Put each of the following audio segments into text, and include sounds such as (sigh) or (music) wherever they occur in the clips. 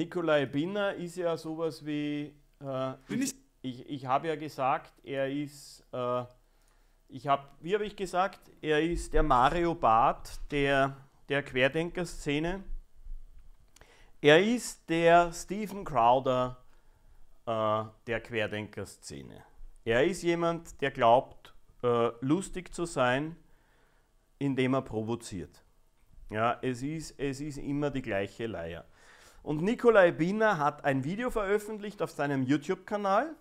Nikolai Binner ist ja sowas wie. Äh, Bin ich- ich, ich habe ja gesagt, er ist. Äh, ich habe, wie habe ich gesagt, er ist der Mario Barth der, der Querdenker-Szene. Er ist der Stephen Crowder äh, der Querdenker-Szene. Er ist jemand, der glaubt, äh, lustig zu sein, indem er provoziert. Ja, es ist, es ist immer die gleiche Leier. Und Nikolai Binner hat ein Video veröffentlicht auf seinem YouTube-Kanal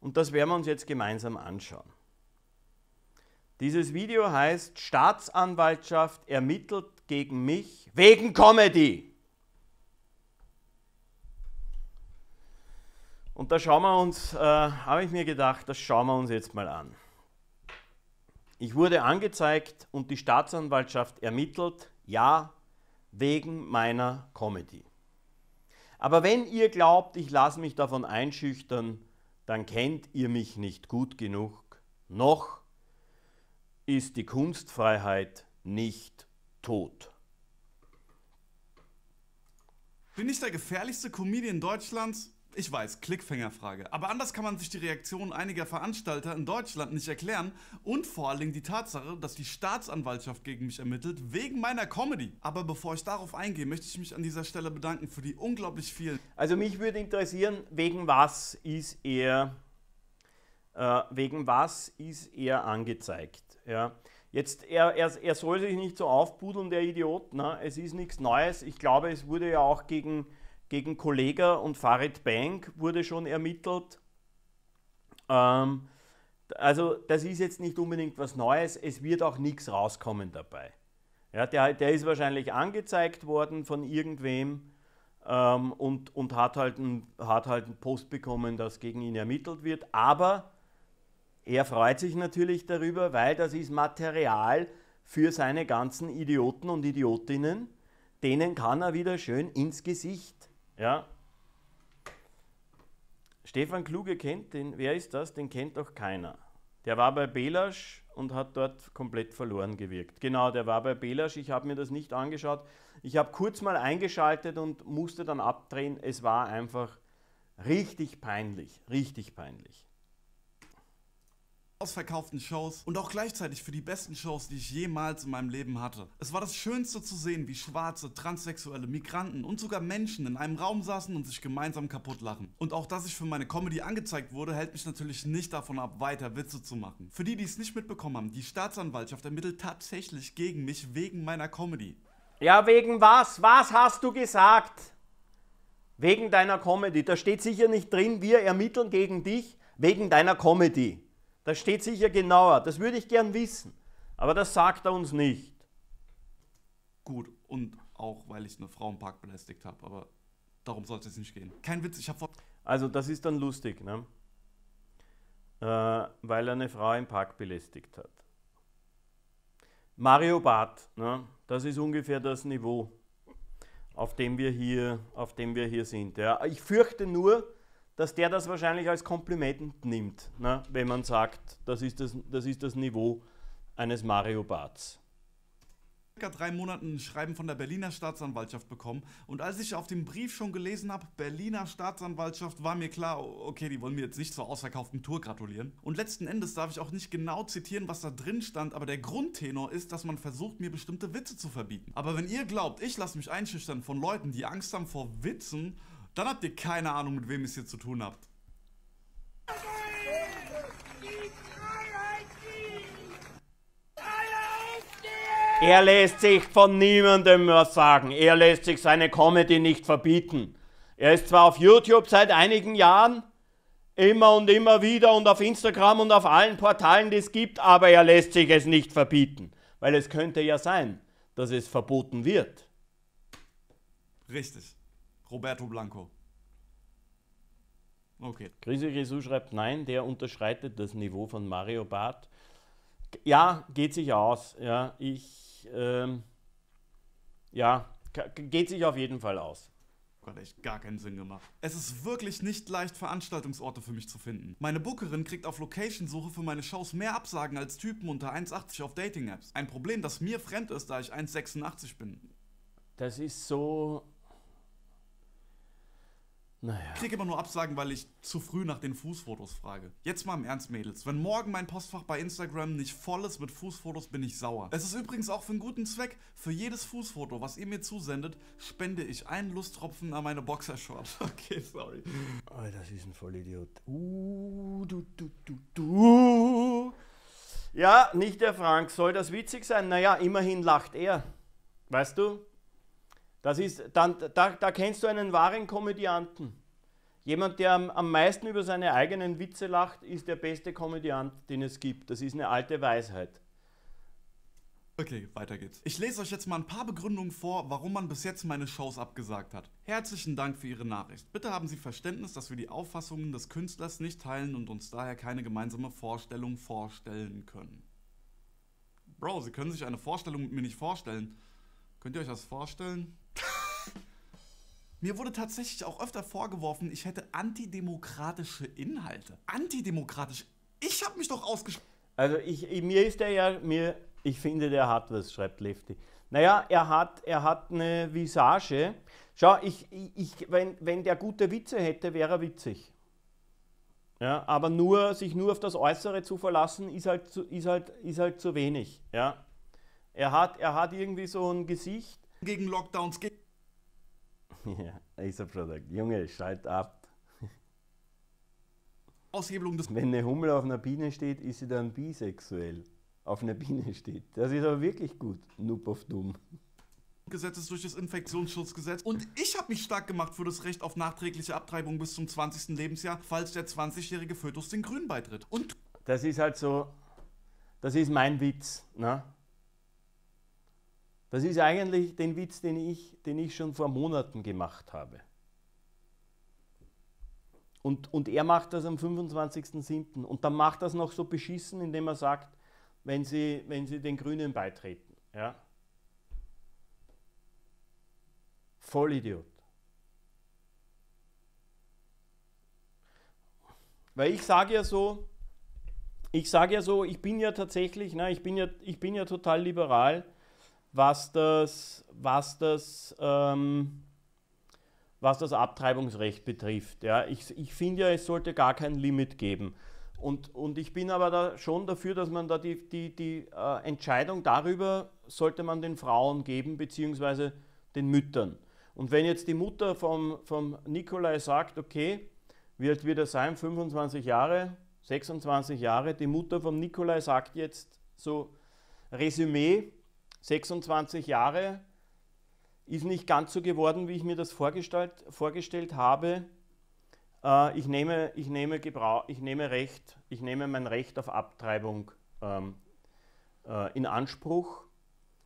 und das werden wir uns jetzt gemeinsam anschauen. Dieses Video heißt Staatsanwaltschaft ermittelt gegen mich wegen Comedy. Und da schauen wir uns, äh, habe ich mir gedacht, das schauen wir uns jetzt mal an. Ich wurde angezeigt und die Staatsanwaltschaft ermittelt, ja, wegen meiner Comedy. Aber wenn ihr glaubt, ich lasse mich davon einschüchtern, dann kennt ihr mich nicht gut genug. Noch ist die Kunstfreiheit nicht tot. Bin ich der gefährlichste Comedian Deutschlands? Ich weiß, Klickfängerfrage. Aber anders kann man sich die Reaktion einiger Veranstalter in Deutschland nicht erklären und vor allen Dingen die Tatsache, dass die Staatsanwaltschaft gegen mich ermittelt wegen meiner Comedy. Aber bevor ich darauf eingehe, möchte ich mich an dieser Stelle bedanken für die unglaublich vielen Also mich würde interessieren, wegen was ist er, äh, wegen was ist er angezeigt? Ja? Jetzt, er, er, er soll sich nicht so aufpudeln, der Idiot. Ne? Es ist nichts Neues. Ich glaube, es wurde ja auch gegen, gegen Kollega und Farid Bank wurde schon ermittelt. Ähm, also das ist jetzt nicht unbedingt was Neues. Es wird auch nichts rauskommen dabei. Ja, der, der ist wahrscheinlich angezeigt worden von irgendwem ähm, und, und hat, halt ein, hat halt einen Post bekommen, dass gegen ihn ermittelt wird. Aber er freut sich natürlich darüber, weil das ist Material für seine ganzen Idioten und Idiotinnen. Denen kann er wieder schön ins Gesicht. Ja. Stefan Kluge kennt den, wer ist das? Den kennt doch keiner. Der war bei Belasch und hat dort komplett verloren gewirkt. Genau, der war bei Belasch. Ich habe mir das nicht angeschaut. Ich habe kurz mal eingeschaltet und musste dann abdrehen. Es war einfach richtig peinlich. Richtig peinlich. Ausverkauften Shows und auch gleichzeitig für die besten Shows, die ich jemals in meinem Leben hatte. Es war das Schönste zu sehen, wie schwarze, transsexuelle, Migranten und sogar Menschen in einem Raum saßen und sich gemeinsam kaputt lachen. Und auch, dass ich für meine Comedy angezeigt wurde, hält mich natürlich nicht davon ab, weiter Witze zu machen. Für die, die es nicht mitbekommen haben, die Staatsanwaltschaft ermittelt tatsächlich gegen mich wegen meiner Comedy. Ja, wegen was? Was hast du gesagt? Wegen deiner Comedy. Da steht sicher nicht drin, wir ermitteln gegen dich wegen deiner Comedy. Das steht sicher genauer. Das würde ich gern wissen. Aber das sagt er uns nicht. Gut, und auch, weil ich eine Frau im Park belästigt habe, aber darum sollte es nicht gehen. Kein Witz, ich habe vor Also, das ist dann lustig, ne? Äh, weil er eine Frau im Park belästigt hat. Mario Barth, ne? das ist ungefähr das Niveau, auf dem wir hier, auf dem wir hier sind. Ja. Ich fürchte nur, dass der das wahrscheinlich als Kompliment nimmt, ne? wenn man sagt, das ist das, das ist das Niveau eines Mario Barths. circa drei Monaten ein Schreiben von der Berliner Staatsanwaltschaft bekommen. Und als ich auf dem Brief schon gelesen habe, Berliner Staatsanwaltschaft, war mir klar, okay, die wollen mir jetzt nicht zur ausverkauften Tour gratulieren. Und letzten Endes darf ich auch nicht genau zitieren, was da drin stand, aber der Grundtenor ist, dass man versucht, mir bestimmte Witze zu verbieten. Aber wenn ihr glaubt, ich lasse mich einschüchtern von Leuten, die Angst haben vor Witzen, dann habt ihr keine Ahnung, mit wem ihr es hier zu tun habt. Er lässt sich von niemandem was sagen. Er lässt sich seine Comedy nicht verbieten. Er ist zwar auf YouTube seit einigen Jahren, immer und immer wieder und auf Instagram und auf allen Portalen, die es gibt, aber er lässt sich es nicht verbieten. Weil es könnte ja sein, dass es verboten wird. Richtig. Roberto Blanco. Okay. Grisi Grisou schreibt, nein, der unterschreitet das Niveau von Mario Barth. Ja, geht sich aus. Ja, ich, ähm, ja, geht sich auf jeden Fall aus. Hat echt gar keinen Sinn gemacht. Es ist wirklich nicht leicht, Veranstaltungsorte für mich zu finden. Meine Bookerin kriegt auf Location-Suche für meine Shows mehr Absagen als Typen unter 1,80 auf Dating-Apps. Ein Problem, das mir fremd ist, da ich 1,86 bin. Das ist so. Naja. Krieg immer nur Absagen, weil ich zu früh nach den Fußfotos frage. Jetzt mal im Ernst, Mädels. Wenn morgen mein Postfach bei Instagram nicht voll ist mit Fußfotos, bin ich sauer. Es ist übrigens auch für einen guten Zweck. Für jedes Fußfoto, was ihr mir zusendet, spende ich einen Lusttropfen an meine Boxershort. (laughs) Okay, sorry. Oh, das ist ein Vollidiot. Uh, du, du, du, du. Ja, nicht der Frank. Soll das witzig sein? Naja, immerhin lacht er. Weißt du? Das ist, dann, da, da kennst du einen wahren Komödianten. Jemand, der am, am meisten über seine eigenen Witze lacht, ist der beste Komödiant, den es gibt. Das ist eine alte Weisheit. Okay, weiter geht's. Ich lese euch jetzt mal ein paar Begründungen vor, warum man bis jetzt meine Shows abgesagt hat. Herzlichen Dank für Ihre Nachricht. Bitte haben Sie Verständnis, dass wir die Auffassungen des Künstlers nicht teilen und uns daher keine gemeinsame Vorstellung vorstellen können. Bro, Sie können sich eine Vorstellung mit mir nicht vorstellen. Könnt ihr euch das vorstellen? Mir wurde tatsächlich auch öfter vorgeworfen, ich hätte antidemokratische Inhalte. Antidemokratisch? Ich habe mich doch ausgesprochen. Also ich, ich- mir ist der ja, mir, ich finde, der hat was, schreibt Lefty. Naja, er hat, er hat eine Visage. Schau, ich, ich, ich- wenn, wenn der gute Witze hätte, wäre er witzig. Ja, aber nur, sich nur auf das Äußere zu verlassen, ist halt zu, ist halt, ist halt zu wenig. Ja. Er, hat, er hat irgendwie so ein Gesicht. Gegen Lockdowns, gegen Ja, schon gesagt, Junge, schalt ab. Aushebelung des Wenn eine Hummel auf einer Biene steht, ist sie dann bisexuell. Auf einer Biene steht. Das ist aber wirklich gut. Noob auf dumm. Gesetzes durch das Infektionsschutzgesetz. Und ich habe mich stark gemacht für das Recht auf nachträgliche Abtreibung bis zum 20. Lebensjahr, falls der 20-jährige Fötus den Grünen beitritt. Und Das ist halt so, das ist mein Witz. Ne? Das ist eigentlich den Witz, den ich, den ich schon vor Monaten gemacht habe. Und, und er macht das am 25.07. Und dann macht das noch so beschissen, indem er sagt, wenn sie, wenn sie den Grünen beitreten. Ja? Vollidiot. Weil ich sage ja so, ich sage ja so, ich bin ja tatsächlich, ne, ich, bin ja, ich bin ja total liberal, was das, was das, ähm, was das Abtreibungsrecht betrifft. Ja. Ich, ich finde ja, es sollte gar kein Limit geben. Und, und ich bin aber da schon dafür, dass man da die, die, die äh, Entscheidung darüber sollte man den Frauen geben, beziehungsweise den Müttern. Und wenn jetzt die Mutter vom, vom Nikolai sagt, okay, wird er sein? 25 Jahre, 26 Jahre. Die Mutter vom Nikolai sagt jetzt so, Resümee, 26 Jahre, ist nicht ganz so geworden, wie ich mir das vorgestellt, habe. Äh, ich, nehme, ich, nehme Gebrauch, ich nehme Recht, ich nehme mein Recht auf Abtreibung ähm, äh, in Anspruch.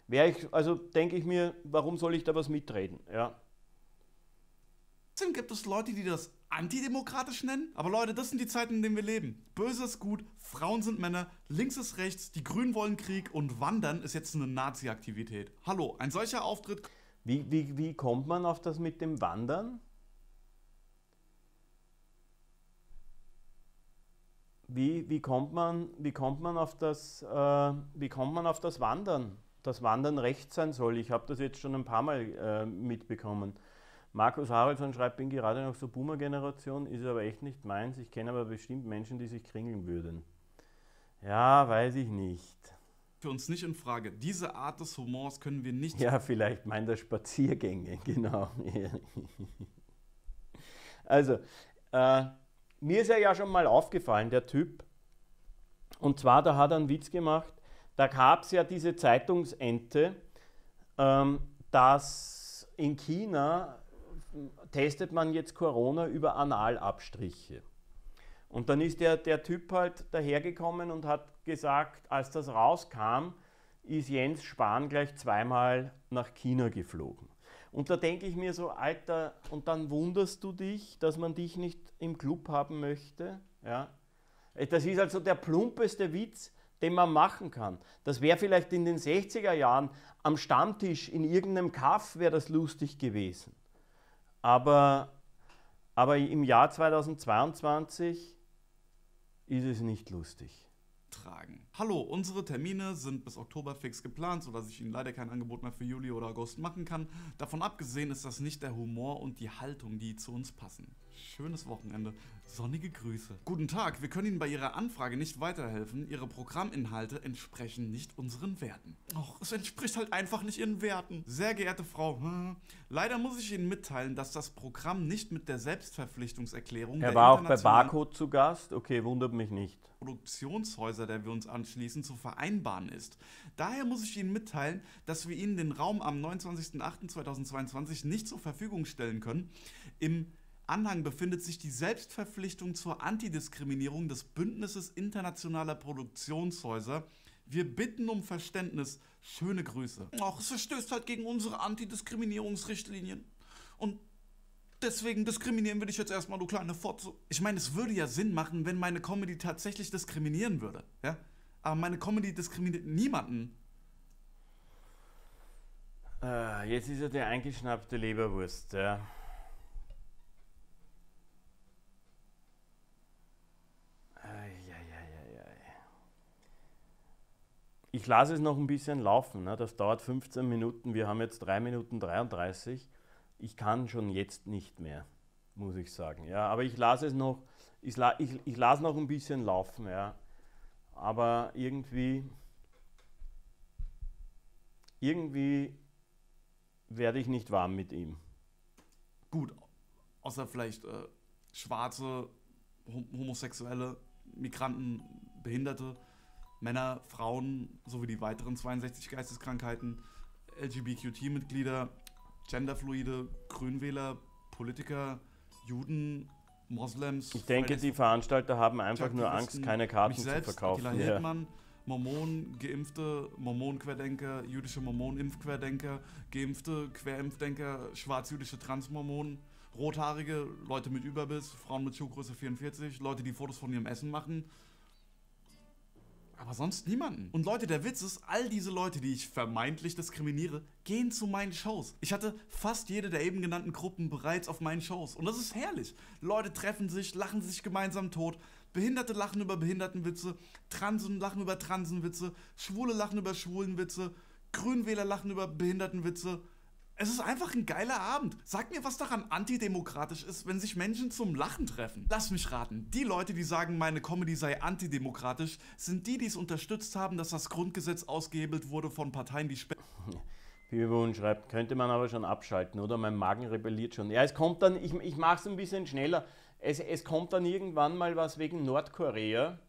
Wäre ich, also denke ich mir, warum soll ich da was mitreden? Ja. Trotzdem gibt es Leute, die das antidemokratisch nennen. Aber Leute, das sind die Zeiten, in denen wir leben. Böse ist gut, Frauen sind Männer, links ist rechts, die Grünen wollen Krieg und Wandern ist jetzt eine Nazi-Aktivität. Hallo, ein solcher Auftritt Wie, wie, wie kommt man auf das mit dem Wandern? Wie, wie, kommt, man, wie, kommt man auf das, äh, wie kommt man auf das Wandern? Das Wandern recht sein soll. Ich habe das jetzt schon ein paar Mal äh, mitbekommen. Markus Haraldsson schreibt, bin gerade noch so Boomer-Generation, ist aber echt nicht meins. Ich kenne aber bestimmt Menschen, die sich kringeln würden. Ja, weiß ich nicht. für uns nicht in Frage. Diese Art des Humors können wir nicht Ja, vielleicht meint er Spaziergänge, (laughs) genau. also, äh, mir ist er ja schon mal aufgefallen, der Typ. Und zwar, da hat er einen Witz gemacht. Da gab es ja diese Zeitungsente, ähm, dass in China testet man jetzt Corona über Analabstriche. Und dann ist der, der Typ halt dahergekommen und hat gesagt, als das rauskam, ist Jens Spahn gleich zweimal nach China geflogen. Und da denke ich mir so, Alter, und dann wunderst du dich, dass man dich nicht im Club haben möchte. Ja? Das ist also der plumpeste Witz, den man machen kann. Das wäre vielleicht in den 60er Jahren am Stammtisch in irgendeinem Kaff wäre das lustig gewesen. Aber, aber im Jahr 2022 ist es nicht lustig. tragen. Hallo, unsere Termine sind bis Oktober fix geplant, sodass ich Ihnen leider kein Angebot mehr für Juli oder August machen kann. Davon abgesehen ist das nicht der Humor und die Haltung, die zu uns passen. Schönes Wochenende. Sonnige Grüße. Guten Tag, wir können Ihnen bei Ihrer Anfrage nicht weiterhelfen. Ihre Programminhalte entsprechen nicht unseren Werten. Och, es entspricht halt einfach nicht Ihren Werten. Sehr geehrte Frau, hm, leider muss ich Ihnen mitteilen, dass das Programm nicht mit der Selbstverpflichtungserklärung Er war auch bei Barcode zu Gast. Okay, wundert mich nicht. Produktionshäuser, der wir uns anschließen, zu vereinbaren ist. Daher muss ich Ihnen mitteilen, dass wir Ihnen den Raum am 29.08.2022 nicht zur Verfügung stellen können. Im Anhang befindet sich die Selbstverpflichtung zur Antidiskriminierung des Bündnisses internationaler Produktionshäuser. Wir bitten um Verständnis. Schöne Grüße. Ach, es verstößt halt gegen unsere Antidiskriminierungsrichtlinien. Und Deswegen diskriminieren wir dich jetzt erstmal, du kleine Fotze. Ich meine, es würde ja Sinn machen, wenn meine Comedy tatsächlich diskriminieren würde. Ja? Aber meine Comedy diskriminiert niemanden. Äh, jetzt ist er die eingeschnappte Leberwurst. Ja. Ich lasse es noch ein bisschen laufen. Ne? Das dauert 15 Minuten. Wir haben jetzt 3 Minuten 33. Ich kann schon jetzt nicht mehr, muss ich sagen. Ja, aber ich lasse es noch, ich, ich, ich lasse noch ein bisschen laufen. Ja. Aber irgendwie, irgendwie werde ich nicht warm mit ihm. Gut, außer vielleicht äh, Schwarze, hom Homosexuelle, Migranten, Behinderte, Männer, Frauen sowie die weiteren 62 Geisteskrankheiten, LGBTQT-Mitglieder, Genderfluide, Grünwähler, Politiker, Juden, Moslems. Ich denke, die Veranstalter haben einfach nur Angst, keine Karten mich zu selbst, verkaufen. Attila Ja. Hildmann, Mormonen, Geimpfte, Mormonen-Querdenker, jüdische Mormonen-Impfquerdenker, Geimpfte, Querimpfdenker, schwarz-jüdische Transmormonen, Rothaarige, Leute mit Überbiss, Frauen mit Schuhgröße 44, Leute, die Fotos von ihrem Essen machen. Aber sonst niemanden. Und Leute, der Witz ist, all diese Leute, die ich vermeintlich diskriminiere, gehen zu meinen Shows. Ich hatte fast jede der eben genannten Gruppen bereits auf meinen Shows. Und das ist herrlich. Leute treffen sich, lachen sich gemeinsam tot. Behinderte lachen über Behindertenwitze, Transen lachen über Transenwitze, Schwule lachen über Schwulenwitze, Grünwähler lachen über Behindertenwitze. Es ist einfach ein geiler Abend. Sag mir, was daran antidemokratisch ist, wenn sich Menschen zum Lachen treffen. Lass mich raten. Die Leute, die sagen, meine Comedy sei antidemokratisch, sind die, die es unterstützt haben, dass das Grundgesetz ausgehebelt wurde von Parteien, die Spe (laughs) Bibelwohn schreibt, könnte man aber schon abschalten, oder? Mein Magen rebelliert schon. Ja, es kommt dann, ich, ich mache es ein bisschen schneller. Es, es kommt dann irgendwann mal was wegen Nordkorea.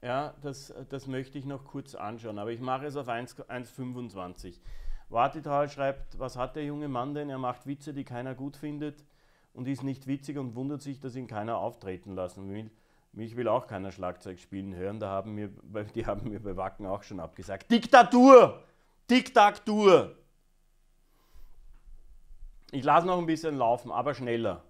Ja, das, das möchte ich noch kurz anschauen, aber ich mache es auf 1 1,25. Wartital schreibt, was hat der junge Mann denn? Er macht Witze, die keiner gut findet und ist nicht witzig und wundert sich, dass ihn keiner auftreten lassen will. Mich will auch keiner Schlagzeug spielen hören, da haben mir, (laughs) die haben mir bei Wacken auch schon abgesagt. Diktatur! Diktatur! Ich lasse noch ein bisschen laufen, aber schneller.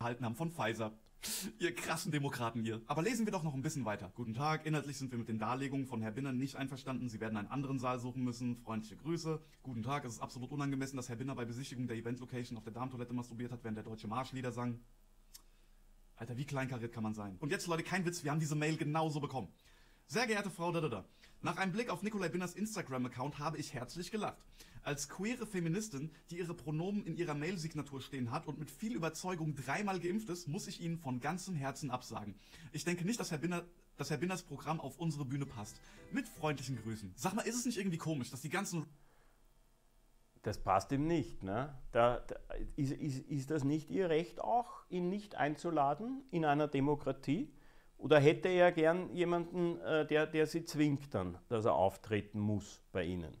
erhalten haben von Pfizer. (laughs) Ihr krassen Demokraten ihr. Aber lesen wir doch noch ein bisschen weiter. Guten Tag, inhaltlich sind wir mit den Darlegungen von Herr Binner nicht einverstanden. Sie werden einen anderen Saal suchen müssen. Freundliche Grüße. Guten Tag, es ist absolut unangemessen, dass Herr Binner bei Besichtigung der Event-Location auf der Darmtoilette masturbiert hat, während der deutsche Marschlieder sang. Alter, wie kleinkariert kann man sein? Und jetzt, Leute, kein Witz, wir haben diese Mail genauso bekommen. Sehr geehrte Frau Dadada, nach einem Blick auf Nikolai Binners Instagram-Account habe ich herzlich gelacht. Als queere Feministin, die ihre Pronomen in ihrer Mail-Signatur stehen hat und mit viel Überzeugung dreimal geimpft ist, muss ich Ihnen von ganzem Herzen absagen. Ich denke nicht, dass Herr Binner dass Herr Binners Programm auf unsere Bühne passt. Mit freundlichen Grüßen. Sag mal, ist es nicht irgendwie komisch, dass die ganzen Das passt ihm nicht. Ne? Da, da, ist, ist, ist das nicht Ihr Recht auch, ihn nicht einzuladen in einer Demokratie? Oder hätte er gern jemanden, äh, der, der Sie zwingt dann, dass er auftreten muss bei Ihnen?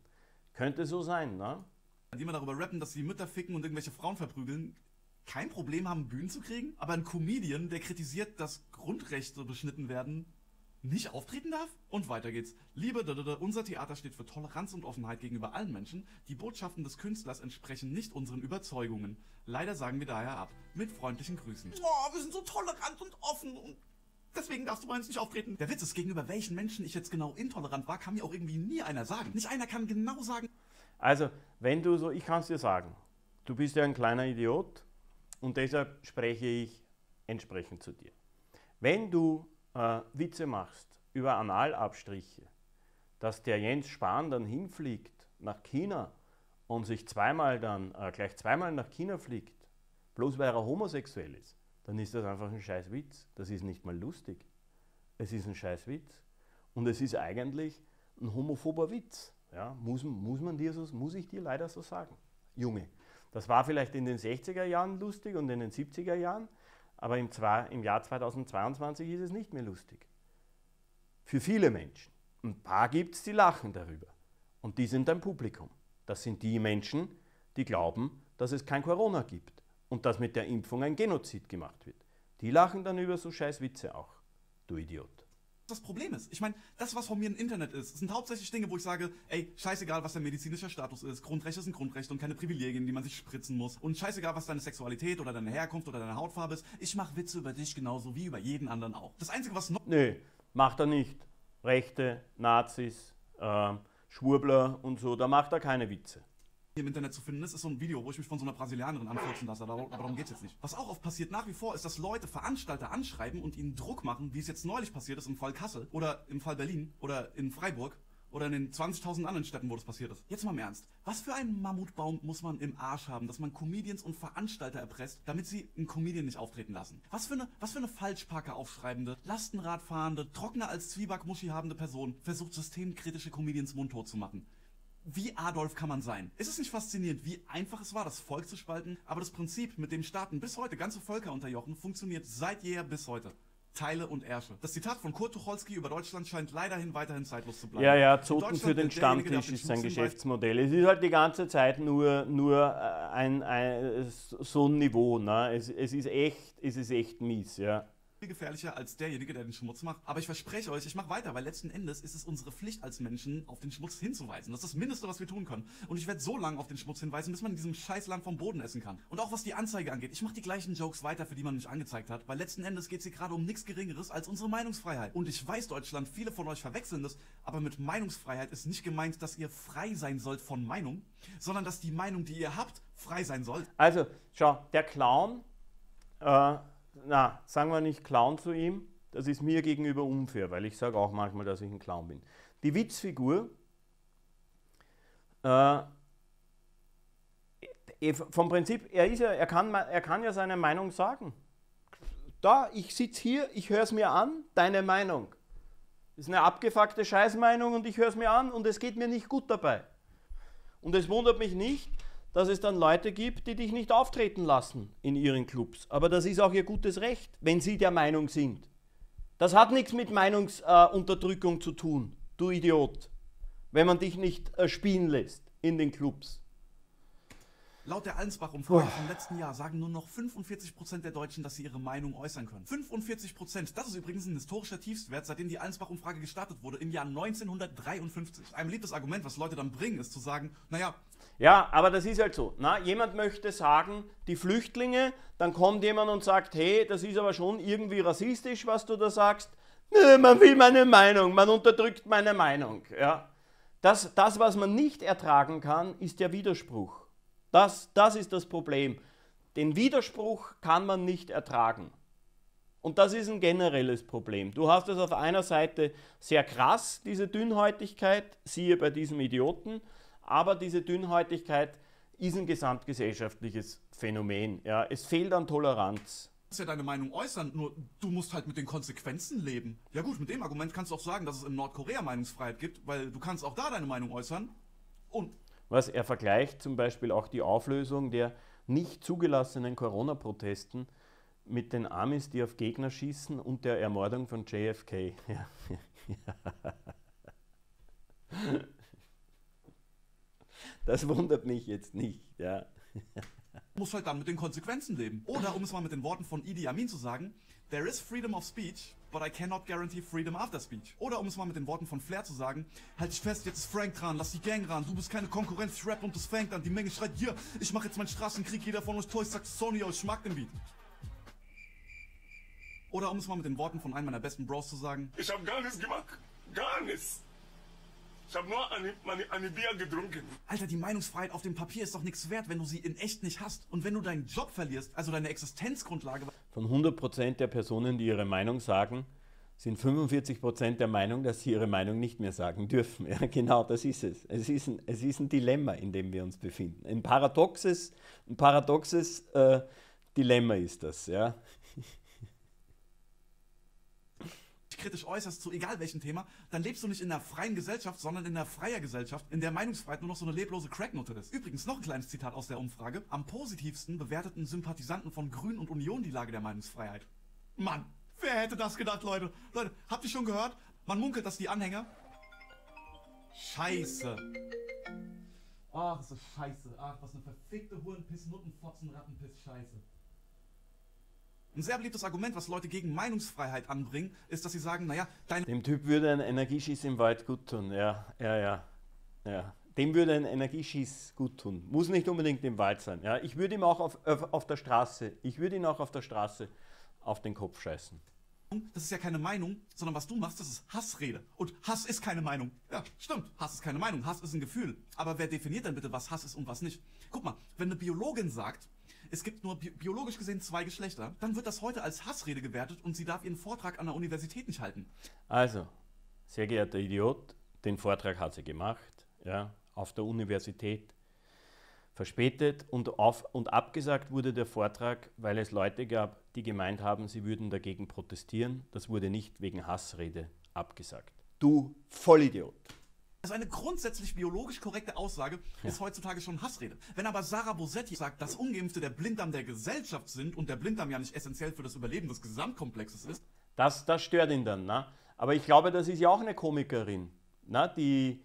Könnte so sein, ne? die immer darüber rappen, dass sie Mütter ficken und irgendwelche Frauen verprügeln, kein Problem haben, Bühnen zu kriegen? Aber ein Comedian, der kritisiert, dass Grundrechte beschnitten werden, nicht auftreten darf? Und weiter geht's. Liebe, dadada, unser Theater steht für Toleranz und Offenheit gegenüber allen Menschen. Die Botschaften des Künstlers entsprechen nicht unseren Überzeugungen. Leider sagen wir daher ab. Mit freundlichen Grüßen. Oh, wir sind so tolerant und offen und Deswegen darfst du bei uns nicht auftreten. Der Witz ist, gegenüber welchen Menschen ich jetzt genau intolerant war, kann mir auch irgendwie nie einer sagen. Nicht einer kann genau sagen, Also, wenn du so, ich kann es dir sagen, du bist ja ein kleiner Idiot und deshalb spreche ich entsprechend zu dir. Wenn du äh, Witze machst, über Analabstriche, dass der Jens Spahn dann hinfliegt nach China und sich zweimal dann, äh, gleich zweimal nach China fliegt, bloß weil er homosexuell ist, dann ist das einfach ein scheiß Witz. Das ist nicht mal lustig. Es ist ein scheiß Witz. Und es ist eigentlich ein homophober Witz. Ja, muss, muss, man dir so, muss ich dir leider so sagen. Junge, das war vielleicht in den 60er Jahren lustig und in den 70er Jahren, aber im, im Jahr 2022 ist es nicht mehr lustig. Für viele Menschen. Ein paar gibt es, die lachen darüber. Und die sind dein Publikum. Das sind die Menschen, die glauben, dass es kein Corona gibt und dass mit der Impfung ein Genozid gemacht wird. Die lachen dann über so scheiß Witze auch. Du Idiot das Problem ist. Ich meine, das, was von mir im Internet ist, sind hauptsächlich Dinge, wo ich sage, ey, scheißegal, was dein medizinischer Status ist. Grundrechte sind Grundrechte und keine Privilegien, die man sich spritzen muss. Und scheißegal, was deine Sexualität oder deine Herkunft oder deine Hautfarbe ist. Ich mache Witze über dich genauso wie über jeden anderen auch. Das Einzige, was noch... Nee, macht er nicht. Rechte, Nazis, äh, Schwurbler und so, da macht er keine Witze im Internet zu finden ist, ist so ein Video, wo ich mich von so einer Brasilianerin anfurzen lasse. Aber darum geht es jetzt nicht. Was auch oft passiert nach wie vor, ist, dass Leute Veranstalter anschreiben und ihnen Druck machen, wie es jetzt neulich passiert ist im Fall Kassel oder im Fall Berlin oder in Freiburg oder in den 20.000 anderen Städten, wo das passiert ist. Jetzt mal im Ernst. Was für einen Mammutbaum muss man im Arsch haben, dass man Comedians und Veranstalter erpresst, damit sie einen Comedian nicht auftreten lassen? Was für eine, was für eine Falschparker aufschreibende, Lastenradfahrende, trockener als Zwiebackmuschi habende Person versucht systemkritische Comedians mundtot zu machen? Wie Adolf kann man sein? Ist es nicht faszinierend, wie einfach es war, das Volk zu spalten? Aber das Prinzip, mit dem Staaten bis heute ganze Völker unterjochen, funktioniert seit jeher bis heute. Teile und Ärsche. Das Zitat von Kurt Tucholsky über Deutschland scheint leiderhin weiterhin zeitlos zu bleiben. Ja, ja, Zoten für den Stammtisch ist sein Geschäftsmodell. Es ist halt die ganze Zeit nur, nur äh, ein, ein so ein Niveau. Ne? Es, es, ist echt, es ist echt mies, ja viel gefährlicher als derjenige, der den Schmutz macht. Aber ich verspreche euch, ich mache weiter, weil letzten Endes ist es unsere Pflicht als Menschen, auf den Schmutz hinzuweisen. Das ist das Mindeste, was wir tun können. Und ich werde so lange auf den Schmutz hinweisen, bis man in diesem Scheißland vom Boden essen kann. Und auch was die Anzeige angeht, ich mache die gleichen Jokes weiter, für die man mich angezeigt hat, weil letzten Endes geht es hier gerade um nichts Geringeres als unsere Meinungsfreiheit. Und ich weiß, Deutschland, viele von euch verwechseln das, aber mit Meinungsfreiheit ist nicht gemeint, dass ihr frei sein sollt von Meinung, sondern dass die Meinung, die ihr habt, frei sein soll. Also, schau, der Clown, äh, na, sagen wir nicht Clown zu ihm, das ist mir gegenüber unfair, weil ich sage auch manchmal, dass ich ein Clown bin. Die Witzfigur, äh, vom Prinzip, er, ist ja, er, kann, er kann ja seine Meinung sagen. Da, ich sitze hier, ich höre es mir an, deine Meinung. Das ist eine abgefuckte Scheißmeinung und ich höre es mir an und es geht mir nicht gut dabei. Und es wundert mich nicht, dass es dann Leute gibt, die dich nicht auftreten lassen in ihren Clubs. Aber das ist auch ihr gutes Recht, wenn sie der Meinung sind. Das hat nichts mit Meinungsunterdrückung äh, zu tun, du Idiot, wenn man dich nicht äh, spielen lässt in den Clubs. Laut der Allensbach-Umfrage vom letzten Jahr sagen nur noch 45% der Deutschen, dass sie ihre Meinung äußern können. 45%, das ist übrigens ein historischer Tiefstwert, seitdem die Allensbach-Umfrage gestartet wurde, im Jahr 1953. Ein beliebtes Argument, was Leute dann bringen, ist zu sagen, naja, ja, aber das ist halt so. Na, jemand möchte sagen, die Flüchtlinge, dann kommt jemand und sagt, hey, das ist aber schon irgendwie rassistisch, was du da sagst. Nö, man will meine Meinung, man unterdrückt meine Meinung. Ja. Das, das, was man nicht ertragen kann, ist der Widerspruch. Das, das ist das Problem. Den Widerspruch kann man nicht ertragen. Und das ist ein generelles Problem. Du hast es auf einer Seite sehr krass, diese Dünnhäutigkeit, siehe bei diesem Idioten, aber diese Dünnhäutigkeit ist ein gesamtgesellschaftliches Phänomen. Ja. Es fehlt an Toleranz. Du kannst ja deine Meinung äußern, nur du musst halt mit den Konsequenzen leben. Ja gut, mit dem Argument kannst du auch sagen, dass es in Nordkorea Meinungsfreiheit gibt, weil du kannst auch da deine Meinung äußern. Und was er vergleicht zum Beispiel auch die Auflösung der nicht zugelassenen Corona-Protesten mit den Amis, die auf Gegner schießen und der Ermordung von JFK. (laughs) Ja. Das wundert mich jetzt nicht, ja. Muss halt dann mit den Konsequenzen leben. Oder um es mal mit den Worten von Idi Amin zu sagen, There is freedom of speech, but I cannot guarantee freedom after speech. Oder um es mal mit den Worten von Flair zu sagen, halt dich fest, jetzt ist Frank dran, lass die Gang ran, du bist keine Konkurrenz, Rap und es fängt an, die Menge schreit, hier, ich mach jetzt meinen Straßenkrieg, jeder von euch Toys sagt Sony, ich mag den Beat. Oder um es mal mit den Worten von einem meiner besten Bros zu sagen, ich hab gar nichts gemacht, gar nichts. Ich habe nur eine, eine, eine, Bier getrunken. Alter, die Meinungsfreiheit auf dem Papier ist doch nichts wert, wenn du sie in echt nicht hast. Und wenn du deinen Job verlierst, also deine Existenzgrundlage. Von 100% der Personen, die ihre Meinung sagen, sind 45 Prozent der Meinung, dass sie ihre Meinung nicht mehr sagen dürfen. (laughs) Ja, genau, das ist es. Es ist ein, es ist ein Dilemma, in dem wir uns befinden. Ein paradoxes, ein paradoxes äh, Dilemma ist das. Ja. Kritisch äußerst zu egal welchem Thema, dann lebst du nicht in einer freien Gesellschaft, sondern in einer freier Gesellschaft, in der Meinungsfreiheit nur noch so eine leblose Cracknote ist. Übrigens noch ein kleines Zitat aus der Umfrage. Am positivsten bewerteten Sympathisanten von Grün und Union die Lage der Meinungsfreiheit. Mann, wer hätte das gedacht, Leute? Leute, habt ihr schon gehört? Man munkelt, dass die Anhänger... Scheiße. Ach, ist das scheiße. Ach, was eine verfickte Hurenpiss, Nuttenfotzen, Rattenpiss, scheiße. Ein sehr beliebtes Argument, was Leute gegen Meinungsfreiheit anbringen, ist, dass sie sagen, naja, dein Dem Typ würde ein Energieschieß im Wald gut tun. Ja, ja, ja. ja. Dem würde ein Energieschieß gut tun. Muss nicht unbedingt im Wald sein. Ja, ich würde ihm auch auf, auf, auf der Straße, ich würde ihn auch auf der Straße auf den Kopf scheißen. das ist ja keine Meinung, sondern was du machst, das ist Hassrede. Und Hass ist keine Meinung. Ja, stimmt. Hass ist keine Meinung. Hass ist ein Gefühl. Aber wer definiert denn bitte, was Hass ist und was nicht? Guck mal, wenn eine Biologin sagt, es gibt nur bi biologisch gesehen zwei Geschlechter, dann wird das heute als Hassrede gewertet und sie darf ihren Vortrag an der Universität nicht halten. Also, sehr geehrter Idiot, den Vortrag hat sie gemacht, ja, auf der Universität. Verspätet und, auf, und abgesagt wurde der Vortrag, weil es Leute gab, die gemeint haben, sie würden dagegen protestieren. Das wurde nicht wegen Hassrede abgesagt. Du Vollidiot. Also eine grundsätzlich biologisch korrekte Aussage ist heutzutage schon Hassrede. Wenn aber Sarah Bosetti sagt, dass Ungeimpfte der Blinddarm der Gesellschaft sind und der Blinddarm ja nicht essentiell für das Überleben des Gesamtkomplexes ist, Das, das stört ihn dann. Ne? Aber ich glaube, das ist ja auch eine Komikerin, ne? die,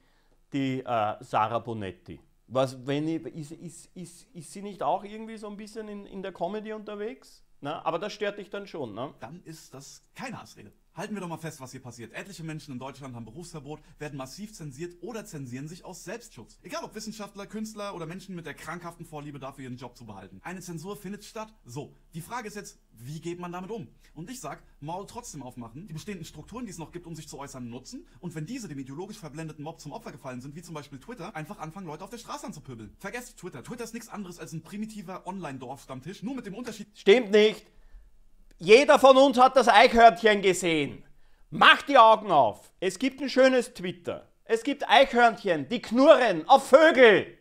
die äh, Sarah Bonetti. Was, wenn ich, ist, ist, ist, ist sie nicht auch irgendwie so ein bisschen in, in der Comedy unterwegs? Ne? Aber das stört dich dann schon. Ne? dann ist das keine Hassrede. Halten wir doch mal fest, was hier passiert. Etliche Menschen in Deutschland haben Berufsverbot, werden massiv zensiert oder zensieren sich aus Selbstschutz. Egal ob Wissenschaftler, Künstler oder Menschen mit der krankhaften Vorliebe dafür, ihren Job zu behalten. Eine Zensur findet statt. So, die Frage ist jetzt, wie geht man damit um? Und ich sag, Maul trotzdem aufmachen, die bestehenden Strukturen, die es noch gibt, um sich zu äußern, nutzen und wenn diese dem ideologisch verblendeten Mob zum Opfer gefallen sind, wie zum Beispiel Twitter, einfach anfangen, Leute auf der Straße anzupöbeln. Vergesst Twitter. Twitter ist nichts anderes als ein primitiver Online-Dorfstammtisch, nur mit dem Unterschied, Stimmt nicht. Jeder von uns hat das Eichhörnchen gesehen. Mach die Augen auf. Es gibt ein schönes Twitter. Es gibt Eichhörnchen, die knurren auf Vögel.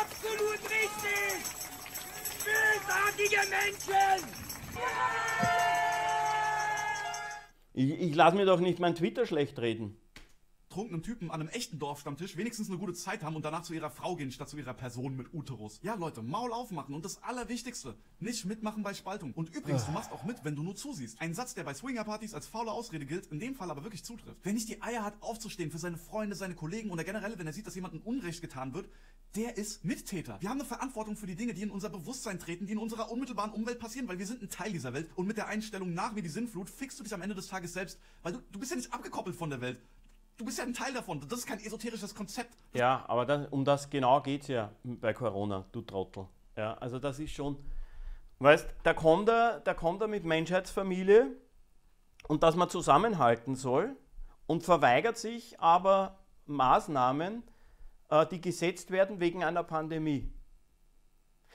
Absolut richtig! Bösartige Menschen! Ich, ich lasse mir doch nicht mein Twitter schlecht reden. Betrunkenen Typen an einem echten Dorfstammtisch wenigstens eine gute Zeit haben und danach zu ihrer Frau gehen, statt zu ihrer Person mit Uterus. Ja, Leute, Maul aufmachen und das Allerwichtigste, nicht mitmachen bei Spaltung. Und übrigens, du machst auch mit, wenn du nur zusiehst. Ein Satz, der bei Swingerpartys als faule Ausrede gilt, in dem Fall aber wirklich zutrifft. Wer nicht die Eier hat, aufzustehen für seine Freunde, seine Kollegen oder generell, wenn er sieht, dass jemandem Unrecht getan wird, der ist Mittäter. Wir haben eine Verantwortung für die Dinge, die in unser Bewusstsein treten, die in unserer unmittelbaren Umwelt passieren, weil wir sind ein Teil dieser Welt. Und mit der Einstellung nach wie die Sinnflut fixst du dich am Ende des Tages selbst, weil du, du bist ja nicht abgekoppelt von der Welt. Du bist ja ein Teil davon. Das ist kein esoterisches Konzept. Ja, aber das, um das genau geht es ja bei Corona, du Trottel. Ja, also das ist schon, weißt, da kommt er, da kommt er mit Menschheitsfamilie und dass man zusammenhalten soll und verweigert sich aber Maßnahmen, äh, die gesetzt werden wegen einer Pandemie.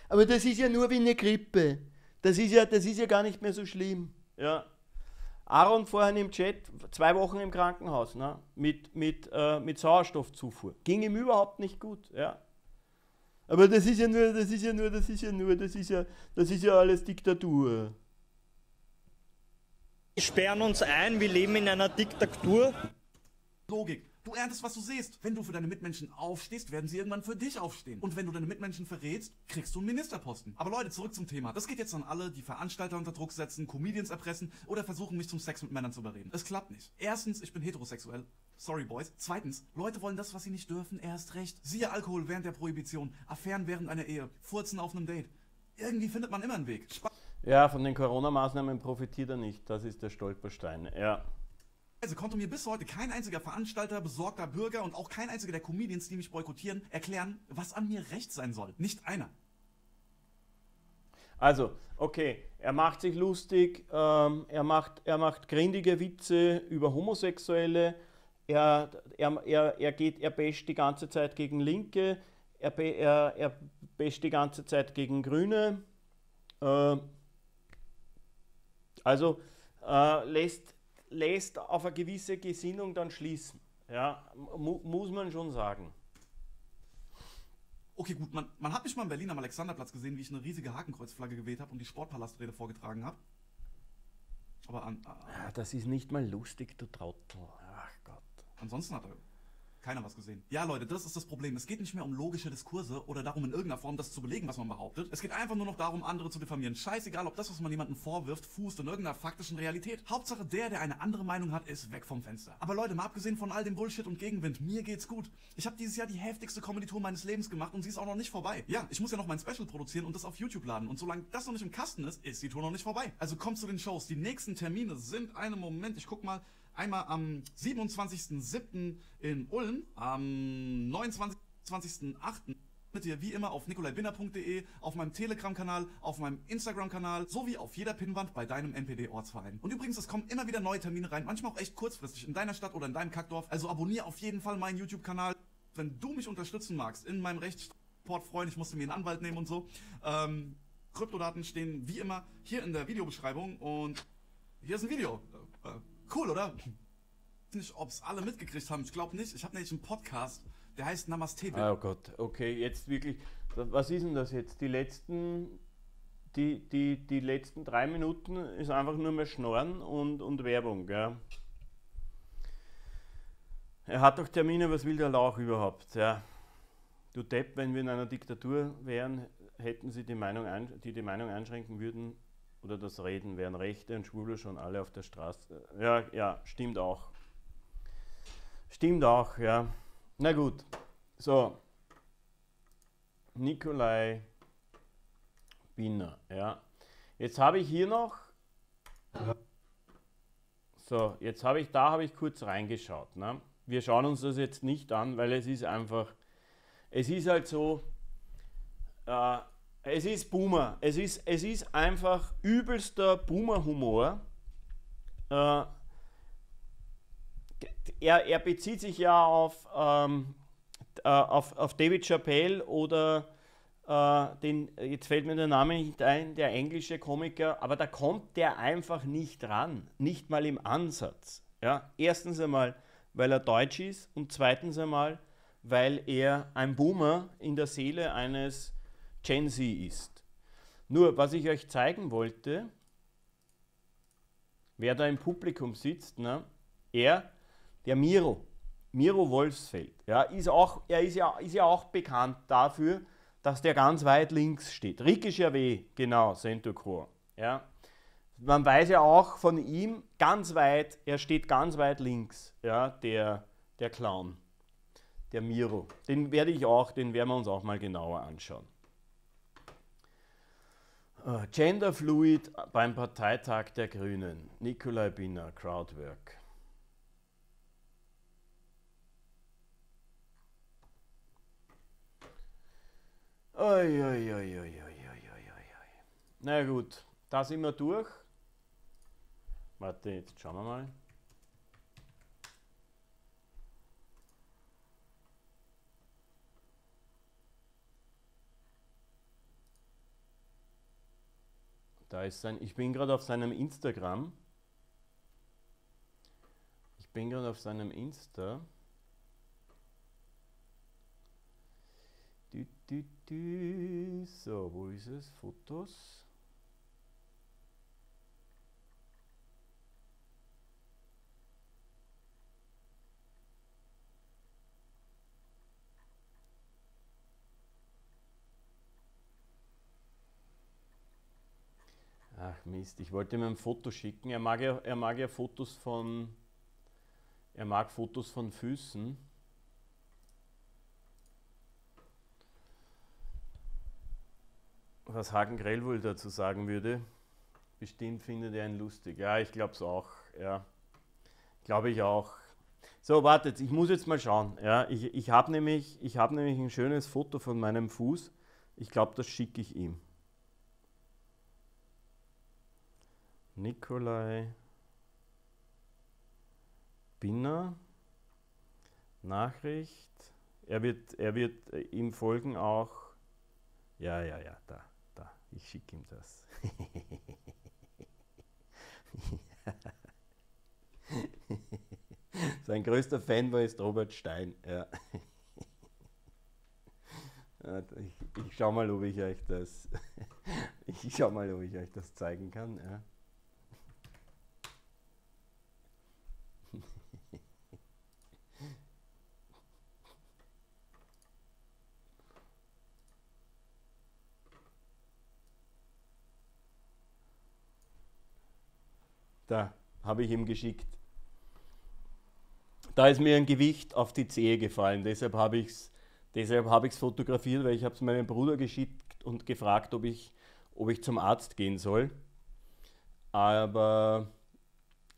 Aber das ist ja nur wie eine Grippe. Das ist ja, das ist ja gar nicht mehr so schlimm. Ja. Aaron vorhin im Chat, zwei Wochen im Krankenhaus, ne? mit, mit, äh, mit Sauerstoffzufuhr. Ging ihm überhaupt nicht gut. Ja. Aber das ist ja nur, das ist ja nur, das ist ja nur, das ist ja, das ist ja alles Diktatur. Wir sperren uns ein, wir leben in einer Diktatur. Logik. Du erntest, was du siehst. Wenn du für deine Mitmenschen aufstehst, werden sie irgendwann für dich aufstehen. Und wenn du deine Mitmenschen verrätst, kriegst du einen Ministerposten. Aber Leute, zurück zum Thema. Das geht jetzt an alle, die Veranstalter unter Druck setzen, Comedians erpressen oder versuchen, mich zum Sex mit Männern zu überreden. Es klappt nicht. Erstens, ich bin heterosexuell. Sorry, Boys. Zweitens, Leute wollen das, was sie nicht dürfen, erst recht. Siehe Alkohol während der Prohibition, Affären während einer Ehe, Furzen auf einem Date. Irgendwie findet man immer einen Weg. Spa Ja, von den Corona-Maßnahmen profitiert er nicht. Das ist der Stolperstein. Ja. Also konnte mir bis heute kein einziger Veranstalter, besorgter Bürger und auch kein einziger der Comedians, die mich boykottieren, erklären, was an mir recht sein soll. Nicht einer. Also, okay, er macht sich lustig, ähm, er, macht, er macht grindige Witze über Homosexuelle, er, er, er, er, geht, er basht die ganze Zeit gegen Linke, er, er, er basht die ganze Zeit gegen Grüne. Äh, also äh, lässt, lässt auf eine gewisse Gesinnung dann schließen. Ja, mu muss man schon sagen. Okay, gut, man, man hat mich mal in Berlin am Alexanderplatz gesehen, wie ich eine riesige Hakenkreuzflagge geweht habe und die Sportpalastrede vorgetragen habe. Aber an, Ja, das ist nicht mal lustig, du Trottel. Ach Gott. ansonsten hat er keiner was gesehen. Ja, Leute, das ist das Problem. Es geht nicht mehr um logische Diskurse oder darum, in irgendeiner Form das zu belegen, was man behauptet. Es geht einfach nur noch darum, andere zu diffamieren. Scheißegal, ob das, was man jemandem vorwirft, fußt in irgendeiner faktischen Realität. Hauptsache, der, der eine andere Meinung hat, ist weg vom Fenster. Aber Leute, mal abgesehen von all dem Bullshit und Gegenwind, mir geht's gut. Ich habe dieses Jahr die heftigste Comedy-Tour meines Lebens gemacht und sie ist auch noch nicht vorbei. Ja, ich muss ja noch mein Special produzieren und das auf YouTube laden. Und solange das noch nicht im Kasten ist, ist die Tour noch nicht vorbei. Also kommt zu den Shows. Die nächsten Termine sind einen Moment, ich guck mal, Einmal am 27.07. in Ulm, am 29.08. findet ihr wie immer auf nikolaibinner.de, auf meinem Telegram-Kanal, auf meinem Instagram-Kanal, sowie auf jeder Pinnwand bei deinem NPD-Ortsverein. Und übrigens, es kommen immer wieder neue Termine rein, manchmal auch echt kurzfristig in deiner Stadt oder in deinem Kackdorf. Also abonniere auf jeden Fall meinen YouTube-Kanal. Wenn du mich unterstützen magst in meinem Rechtssport freuen, ich musste mir einen Anwalt nehmen und so. Ähm, Kryptodaten stehen wie immer hier in der Videobeschreibung und hier ist ein Video. Cool, oder? Nicht, ob es alle mitgekriegt haben. Ich glaube nicht. Ich habe nämlich einen Podcast, der heißt Namaste. Bitte. Oh Gott, okay, jetzt wirklich. Was ist denn das jetzt? Die letzten, die, die, die letzten drei Minuten ist einfach nur mehr Schnorren und, und Werbung, gell? Er hat doch Termine, was will der Lauch überhaupt? Ja. Du Depp, wenn wir in einer Diktatur wären, hätten sie die Meinung, ein, die die Meinung einschränken würden, oder das Reden, wären Rechte und Schwule schon alle auf der Straße. Ja, ja, stimmt auch. Stimmt auch, ja. Na gut, so. Nikolai Binner, ja. Jetzt habe ich hier noch. So, jetzt habe ich, da habe ich kurz reingeschaut. Ne? Wir schauen uns das jetzt nicht an, weil es ist einfach, es ist halt so, äh, es ist Boomer. Es ist, es ist einfach übelster Boomer-Humor. Äh, er, er bezieht sich ja auf, ähm, äh, auf, auf David Chappelle oder äh, den, jetzt fällt mir der Name nicht ein, der englische Komiker, aber da kommt der einfach nicht ran, nicht mal im Ansatz. Ja? Erstens einmal, weil er deutsch ist und zweitens einmal, weil er ein Boomer in der Seele eines Gen Z ist. Nur, was ich euch zeigen wollte, wer da im Publikum sitzt, ne? er, der Miro, Miro Wolfsfeld, ja, ist auch, er ist ja, ist ja auch bekannt dafür, dass der ganz weit links steht. Ricky Gervais, genau, Centocor. Ja. Man weiß ja auch von ihm ganz weit, er steht ganz weit links, ja, der, der Clown, der Miro. Den werde ich auch, den werden wir uns auch mal genauer anschauen. Uh, Genderfluid beim Parteitag der Grünen. Nikolai Binner, Crowdwork. Oi, oi, oi, oi. Na gut, da sind wir durch. Warte, jetzt schauen wir mal. Da ist sein, ich bin gerade auf seinem Instagram. Ich bin gerade auf seinem Insta. Du, du, du. So, wo ist es? Fotos. Ach Mist, ich wollte ihm ein Foto schicken. Er mag ja, er mag ja Fotos von. Er mag Fotos von Füßen. Was Hagen Grell wohl dazu sagen würde. Bestimmt findet er ihn lustig. Ja, ich glaube es auch. Ja. Glaube ich auch. So, wartet, ich muss jetzt mal schauen. Ja, ich ich habe nämlich, ich hab nämlich ein schönes Foto von meinem Fuß. Ich glaube, das schicke ich ihm. Nikolai Binner, Nachricht, Er wird, er wird äh, ihm folgen auch. Ja, ja, ja, da, da. Ich schicke ihm das. (laughs) Sein größter Fan war jetzt Robert Stein. Ja. (laughs) Ich, ich schau mal, ob ich euch das. (laughs) Ich schau mal, ob ich euch das zeigen kann. Ja. Da habe ich ihm geschickt. Da ist mir ein Gewicht auf die Zehe gefallen, deshalb habe ich es hab fotografiert, weil ich habe es meinem Bruder geschickt und gefragt, ob ich, ob ich zum Arzt gehen soll. Aber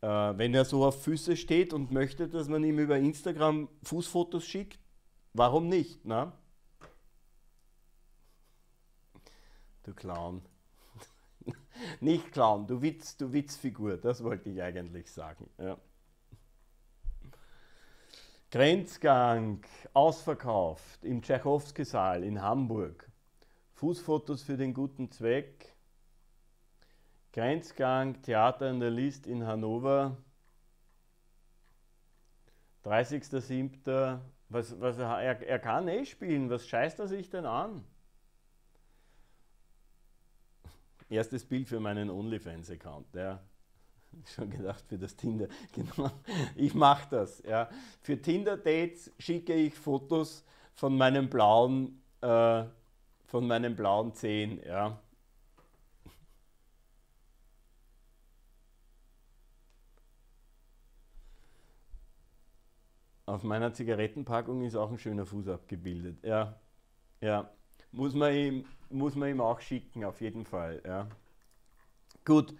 äh, wenn er so auf Füße steht und möchte, dass man ihm über Instagram Fußfotos schickt, warum nicht? Na? Du Clown. Nicht Clown, du Witz, du Witzfigur, das wollte ich eigentlich sagen. Ja. Grenzgang, ausverkauft im Tchaikovsky-Saal in Hamburg. Fußfotos für den guten Zweck. Grenzgang, Theater in der List in Hannover. 30.07. Was, was, er, er kann eh spielen, was scheißt er sich denn an? Erstes Bild für meinen OnlyFans-Account. Ja. (laughs) Schon gedacht für das Tinder. (laughs) Genau. Ich mache das. Ja. Für Tinder-Dates schicke ich Fotos von meinem blauen, äh, von meinen blauen Zehen. Ja. Auf meiner Zigarettenpackung ist auch ein schöner Fuß abgebildet. Ja, ja. Muss man ihm, muss man ihm auch schicken, auf jeden Fall. Ja. Gut.